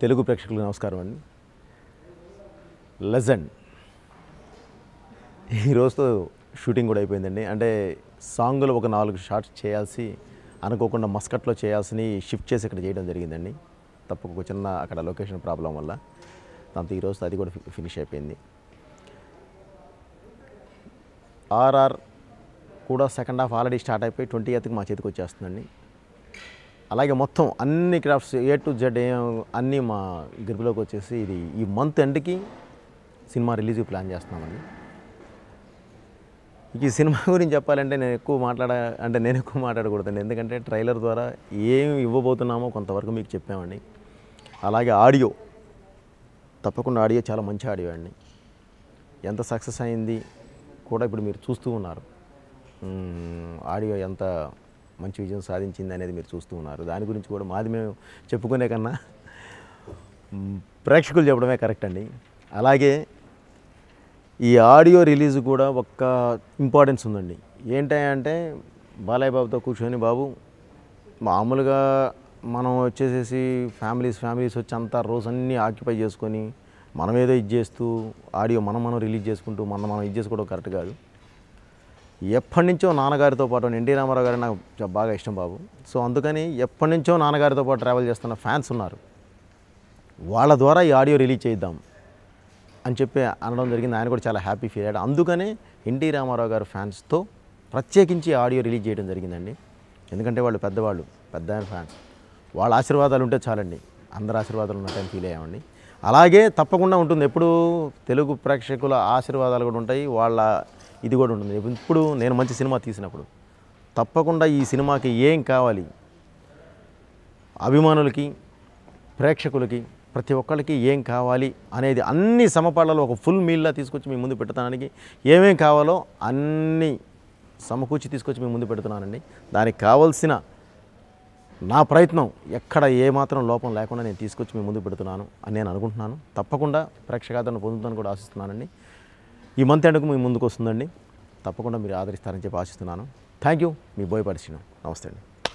తెలుగు ప్రేక్షకులకు నమస్కారం అండి. లెజెండ్. ఈ షూటింగ్ కూడా అయిపోయిందండి. అంటే సాంగులు ఒక నాలుగు షార్ట్స్ చేయాల్సి అనుకోకుండా మస్కట్లో చేయాల్సిని షిఫ్ట్ చేసి ఇక్కడ చేయడం జరిగిందండి. తప్పక ఒక చిన్న అక్కడ లొకేషన్ ప్రాబ్లం వల్ల. దాంతో ఈరోజు అది కూడా ఫినిష్ అయిపోయింది. ఆర్ఆర్ కూడా సెకండ్ హాఫ్ ఆల్రెడీ స్టార్ట్ అయిపోయి ట్వంటీ ఎయిత్కి మా చేతికి వచ్చేస్తుందండి. అలాగే మొత్తం అన్ని క్రాఫ్ట్స్ ఏ టు జెడ్ అన్నీ మా గ్రిప్లోకి వచ్చేసి ఇది ఈ మంత్ ఎండ్కి సినిమా రిలీజ్ ప్లాన్ చేస్తున్నామండి. ఈ సినిమా గురించి చెప్పాలంటే నేను ఎక్కువ మాట్లాడ అంటే నేను ఎక్కువ మాట్లాడకూడదండి. ఎందుకంటే ట్రైలర్ ద్వారా ఏం ఇవ్వబోతున్నామో కొంతవరకు మీకు చెప్పామండి. అలాగే ఆడియో తప్పకుండా ఆడియో చాలా మంచి ఆడియో అండి. ఎంత సక్సెస్ అయింది కూడా ఇప్పుడు మీరు చూస్తూ ఉన్నారు. ఆడియో ఎంత మంచి విజయం సాధించింది అనేది మీరు చూస్తూ ఉన్నారు. దాని గురించి కూడా మాది మేము చెప్పుకునే కన్నా ప్రేక్షకులు చెప్పడమే కరెక్ట్ అండి. అలాగే ఈ ఆడియో రిలీజ్ కూడా ఒక్క ఇంపార్టెన్స్ ఉందండి. ఏంటంటే బాలయ్య బాబుతో కూర్చొని బాబు మామూలుగా మనం వచ్చేసేసి ఫ్యామిలీస్ ఫ్యామిలీస్ వచ్చి అంతా రోజు అన్నీ ఆక్యుపై చేసుకొని మనం ఏదో ఇది చేస్తూ ఆడియో మనం మనం రిలీజ్ చేసుకుంటూ మనం మనం ఇది చేసుకోవడం కరెక్ట్ కాదు. ఎప్పటి నుంచో నాన్నగారితో పాటు ఎన్టీ రామారావు గారు నాకు బాగా ఇష్టం బాబు. సో అందుకని ఎప్పటి నుంచో నాన్నగారితో పాటు ట్రావెల్ చేస్తున్న ఫ్యాన్స్ ఉన్నారు. వాళ్ళ ద్వారా ఈ ఆడియో రిలీజ్ చేద్దాం అని చెప్పి అనడం జరిగింది. ఆయన కూడా చాలా హ్యాపీ ఫీల్ అయ్యాడు. అందుకనే ఎన్టీ రామారావు గారు ఫ్యాన్స్తో ప్రత్యేకించి ఆడియో రిలీజ్ చేయడం జరిగిందండి. ఎందుకంటే వాళ్ళు పెద్దవాళ్ళు పెద్ద ఫ్యాన్స్ వాళ్ళ ఆశీర్వాదాలు ఉంటే చాలండి. అందరి ఆశీర్వాదాలు ఉన్నట్టని ఫీల్ అయ్యామండి. అలాగే తప్పకుండా ఉంటుంది. ఎప్పుడు తెలుగు ప్రేక్షకుల ఆశీర్వాదాలు కూడా ఉంటాయి. వాళ్ళ ఇది కూడా ఉంటుంది. ఇప్పుడు నేను మంచి సినిమా తీసినప్పుడు తప్పకుండా ఈ సినిమాకి ఏం కావాలి? అభిమానులకి ప్రేక్షకులకి ప్రతి ఒక్కరికి ఏం కావాలి అనేది అన్ని సమపాళ్ళలో ఒక ఫుల్ మీల్లా తీసుకొచ్చి మీ ముందు పెడతానికి ఏమేం కావాలో అన్నీ సమకూర్చి తీసుకొచ్చి మీ ముందు పెడుతున్నానండి. దానికి కావాల్సిన నా ప్రయత్నం ఎక్కడ ఏమాత్రం లోపం లేకుండా నేను తీసుకొచ్చి మీ ముందు పెడుతున్నాను అని నేను అనుకుంటున్నాను. తప్పకుండా ప్రేక్షకాదరణ పొందుతాను కూడా ఆశిస్తున్నానండి. ఈ మంత్ ఎండకు మీ ముందుకు వస్తుందండి. తప్పకుండా మీరు ఆదరిస్తారని చెప్పి ఆశిస్తున్నాను. థ్యాంక్ యూ మీ బోయపాటి పరిశీలన నమస్తే అండి.